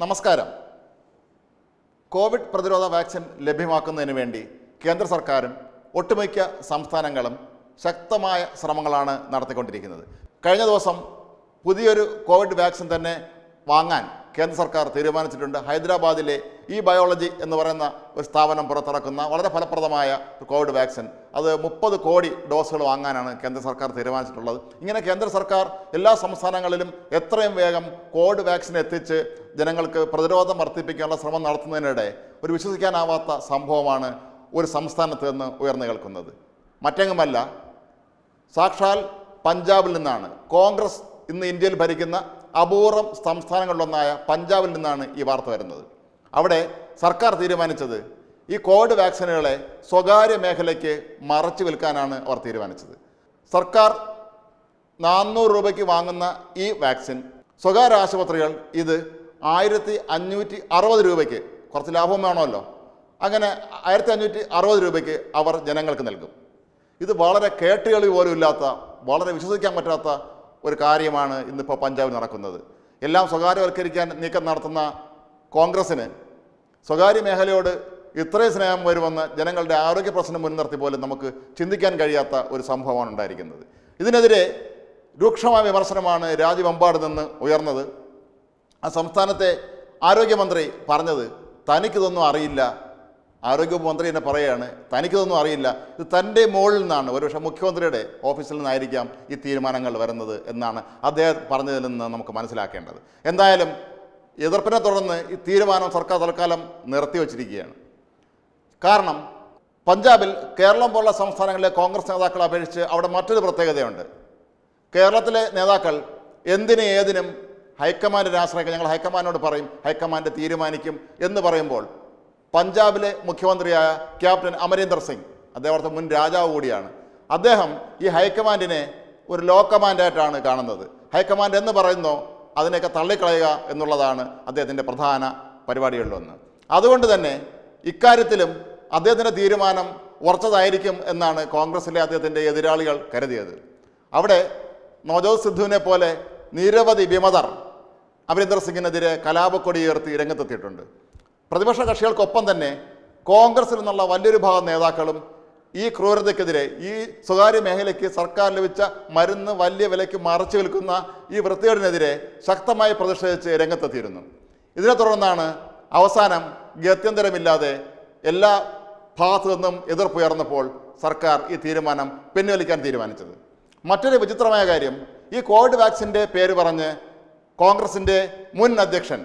നമസ്കാരം. കോവിഡ് പ്രതിരോധ വാക്സിൻ ലഭ്യമാക്കുന്നതിന് വേണ്ടി കേന്ദ്ര സർക്കാരും ഒട്ടുമിക്ക സംസ്ഥാനങ്ങളും ശക്തമായ ശ്രമങ്ങളാണ് നടത്തിക്കൊണ്ടിരിക്കുന്നത്. കഴിഞ്ഞ ദിവസം പുതിയൊരു കോവിഡ് വാക്സിൻ തന്നെ വാങ്ങാൻ കേന്ദ്ര സർക്കാർ തീരുമാനിച്ചിട്ടുണ്ട്. ഹൈദരാബാദിലെ ഈ ബയോളജി എന്ന് പറയുന്ന ഒരു സ്ഥാപനം പുറത്തിറക്കുന്ന വളരെ ഫലപ്രദമായ കോവിഡ് വാക്സിൻ അത് മുപ്പത് കോടി ഡോസുകൾ വാങ്ങാനാണ് കേന്ദ്ര സർക്കാർ തീരുമാനിച്ചിട്ടുള്ളത്. ഇങ്ങനെ കേന്ദ്ര സർക്കാർ എല്ലാ സംസ്ഥാനങ്ങളിലും എത്രയും വേഗം കോവിഡ് വാക്സിൻ എത്തിച്ച് ജനങ്ങൾക്ക് പ്രതിരോധം വർദ്ധിപ്പിക്കാനുള്ള ശ്രമം നടത്തുന്നതിനിടെ ഒരു വിശ്വസിക്കാനാവാത്ത സംഭവമാണ് ഒരു സംസ്ഥാനത്ത് നിന്ന് ഉയർന്നു കേൾക്കുന്നത്. മറ്റെങ്ങുമല്ല സാക്ഷാൽ പഞ്ചാബിൽ നിന്നാണ്. കോൺഗ്രസ് ഇന്ന് ഇന്ത്യയിൽ ഭരിക്കുന്ന അപൂർവം സംസ്ഥാനങ്ങളിലൊന്നായ പഞ്ചാബിൽ നിന്നാണ് ഈ വാർത്ത വരുന്നത്. അവിടെ സർക്കാർ തീരുമാനിച്ചത് ഈ കോവിഡ് വാക്സിനുകളെ സ്വകാര്യ മേഖലയ്ക്ക് മറച്ചു വിൽക്കാനാണ് അവർ തീരുമാനിച്ചത്. സർക്കാർ നാനൂറ് രൂപയ്ക്ക് വാങ്ങുന്ന ഈ വാക്സിൻ സ്വകാര്യ ആശുപത്രികൾ ഇത് ആയിരത്തി അഞ്ഞൂറ്റി അറുപത് രൂപയ്ക്ക് കുറച്ച് ലാഭം വേണമല്ലോ. അങ്ങനെ ആയിരത്തി അഞ്ഞൂറ്റി അറുപത് രൂപയ്ക്ക് അവർ ജനങ്ങൾക്ക് നൽകും. ഇത് വളരെ കേട്ടുകളി പോലും ഇല്ലാത്ത വളരെ വിശ്വസിക്കാൻ പറ്റാത്ത ഒരു കാര്യമാണ് ഇന്നിപ്പോൾ പഞ്ചാബിൽ നടക്കുന്നത്. എല്ലാം സ്വകാര്യവൽക്കരിക്കാൻ നീക്കം നടത്തുന്ന കോൺഗ്രസ്സിന് സ്വകാര്യ മേഖലയോട് ഇത്രയും സ്നേഹം വരുമെന്ന് ജനങ്ങളുടെ ആരോഗ്യ പ്രശ്നം മുൻനിർത്തി പോലും നമുക്ക് ചിന്തിക്കാൻ കഴിയാത്ത ഒരു സംഭവമാണ് ഉണ്ടായിരിക്കുന്നത്. ഇതിനെതിരെ രൂക്ഷമായ വിമർശനമാണ് രാജ്യമെമ്പാട് നിന്ന് ഉയർന്നത്. ആ സംസ്ഥാനത്തെ ആരോഗ്യമന്ത്രി പറഞ്ഞത് തനിക്കിതൊന്നും അറിയില്ല. ആരോഗ്യമന്ത്രി തന്നെ പറയുകയാണ് തനിക്കിതൊന്നും അറിയില്ല. ഇത് തന്റെ മുകളിൽ നിന്നാണ്. ഒരുപക്ഷെ മുഖ്യമന്ത്രിയുടെ ഓഫീസിൽ നിന്നായിരിക്കാം ഈ തീരുമാനങ്ങൾ വരുന്നത് എന്നാണ് അദ്ദേഹം പറഞ്ഞതിൽ നിന്ന് നമുക്ക് മനസ്സിലാക്കേണ്ടത്. എന്തായാലും എതിർപ്പിനെ തുടർന്ന് ഈ തീരുമാനം സർക്കാർ തൽക്കാലം നിർത്തിവച്ചിരിക്കുകയാണ് കാരണം പഞ്ചാബിൽ കേരളം പോലുള്ള സംസ്ഥാനങ്ങളിലെ കോൺഗ്രസ് നേതാക്കളെ അപേക്ഷിച്ച് അവിടെ മറ്റൊരു പ്രത്യേകതയുണ്ട്. കേരളത്തിലെ നേതാക്കൾ എന്തിനു ഏതിനും ഹൈക്കമാൻഡിനെ ആശ്രയിക്കും ഞങ്ങൾ ഹൈക്കമാൻഡിനോട് പറയും ഹൈക്കമാൻഡ് തീരുമാനിക്കും എന്ന് പറയുമ്പോൾ പഞ്ചാബിലെ മുഖ്യമന്ത്രിയായ ക്യാപ്റ്റൻ അമരീന്ദർ സിംഗ് അദ്ദേഹത്തെ മുൻ രാജാവ് കൂടിയാണ്. അദ്ദേഹം ഈ ഹൈക്കമാൻഡിനെ ഒരു ലോ കമാൻഡായിട്ടാണ് കാണുന്നത്. ഹൈക്കമാൻഡ് എന്ന് പറയുന്നോ അതിനെയൊക്കെ തള്ളിക്കളയുക എന്നുള്ളതാണ് അദ്ദേഹത്തിന്റെ പ്രധാന പരിപാടികളിലൊന്ന് അതുകൊണ്ട് തന്നെ ഇക്കാര്യത്തിലും അദ്ദേഹത്തിന്റെ തീരുമാനം ഉറച്ചതായിരിക്കും എന്നാണ് കോൺഗ്രസിലെ അദ്ദേഹത്തിന്റെ എതിരാളികൾ കരുതിയത്. അവിടെ നവജോത് സിദ്ധുവിനെ പോലെ നിരവധി വിമതർ അമരീന്ദർ സിംഗിനെതിരെ കലാപക്കൊടി ഉയർത്തി രംഗത്തെത്തിയിട്ടുണ്ട്. പ്രതിപക്ഷ കക്ഷികൾക്കൊപ്പം തന്നെ കോൺഗ്രസിൽ നിന്നുള്ള വലിയൊരു ഭാഗം നേതാക്കളും ഈ ക്രൂരതയ്ക്കെതിരെ ഈ സ്വകാര്യ മേഖലയ്ക്ക് സർക്കാർ ലഭിച്ച മരുന്ന് വലിയ വിലയ്ക്ക് മറച്ചു വിൽക്കുന്ന ഈ വൃത്തികേടിനെതിരെ ശക്തമായി പ്രതിഷേധിച്ച് രംഗത്തെത്തിയിരുന്നു. ഇതിനെ തുടർന്നാണ് അവസാനം ഗത്യന്തരമില്ലാതെ എല്ലാ ഭാഗത്തു നിന്നും എതിർപ്പുയർന്നപ്പോൾ സർക്കാർ ഈ തീരുമാനം പിൻവലിക്കാൻ തീരുമാനിച്ചത്. മറ്റൊരു വിചിത്രമായ കാര്യം ഈ കോവിഡ് വാക്സിന്റെ പേര് പറഞ്ഞ് കോൺഗ്രസിന്റെ മുൻ അധ്യക്ഷൻ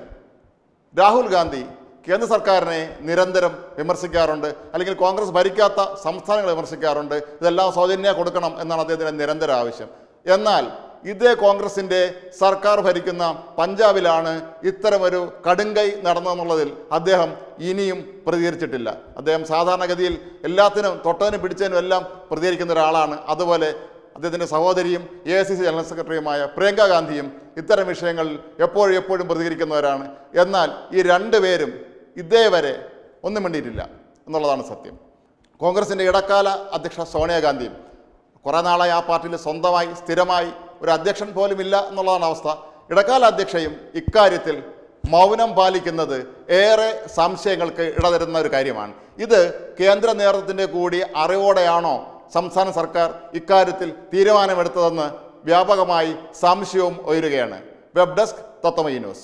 രാഹുൽ ഗാന്ധി കേന്ദ്ര സർക്കാരിനെ നിരന്തരം വിമർശിക്കാറുണ്ട്. അല്ലെങ്കിൽ കോൺഗ്രസ് ഭരിക്കാത്ത സംസ്ഥാനങ്ങളെ വിമർശിക്കാറുണ്ട്. ഇതെല്ലാം സൗജന്യ കൊടുക്കണം എന്നാണ് അദ്ദേഹത്തിന്റെ നിരന്തര ആവശ്യം. എന്നാൽ ഇതേ കോൺഗ്രസിന്റെ സർക്കാർ ഭരിക്കുന്ന പഞ്ചാബിലാണ് ഇത്തരമൊരു കടുങ്കൈ നടന്നതെന്നുള്ളതിൽ അദ്ദേഹം ഇനിയും പ്രതികരിച്ചിട്ടില്ല. അദ്ദേഹം സാധാരണഗതിയിൽ എല്ലാത്തിനും തൊട്ടതിനും പിടിച്ചതിനും എല്ലാം പ്രതികരിക്കുന്ന ഒരാളാണ്. അതുപോലെ അദ്ദേഹത്തിന്റെ സഹോദരിയും A I C C general സെക്രട്ടറിയുമായ പ്രിയങ്ക ഗാന്ധിയും ഇത്തരം വിഷയങ്ങളിൽ എപ്പോഴും എപ്പോഴും പ്രതികരിക്കുന്നവരാണ്. എന്നാൽ ഈ രണ്ട് പേരും ഇതേവരെ ഒന്നും വേണ്ടിയിട്ടില്ല എന്നുള്ളതാണ് സത്യം. കോൺഗ്രസിന്റെ ഇടക്കാല അധ്യക്ഷ സോണിയാഗാന്ധിയും കുറേ നാളായി ആ പാർട്ടിയിൽ സ്വന്തമായി സ്ഥിരമായി ഒരു അധ്യക്ഷൻ പോലും ഇല്ല എന്നുള്ളതാണ് അവസ്ഥ. ഇടക്കാല അധ്യക്ഷയും ഇക്കാര്യത്തിൽ മൗനം പാലിക്കുന്നത് ഏറെ സംശയങ്ങൾക്ക് ഇടതരുന്ന ഒരു കാര്യമാണ്. ഇത് കേന്ദ്ര നേതൃത്വത്തിന്റെ കൂടി അറിവോടെയാണോ സംസ്ഥാന സർക്കാർ ഇക്കാര്യത്തിൽ തീരുമാനമെടുത്തതെന്ന് വ്യാപകമായി സംശയവും ഉയരുകയാണ്. Web desk Tatwamayi news.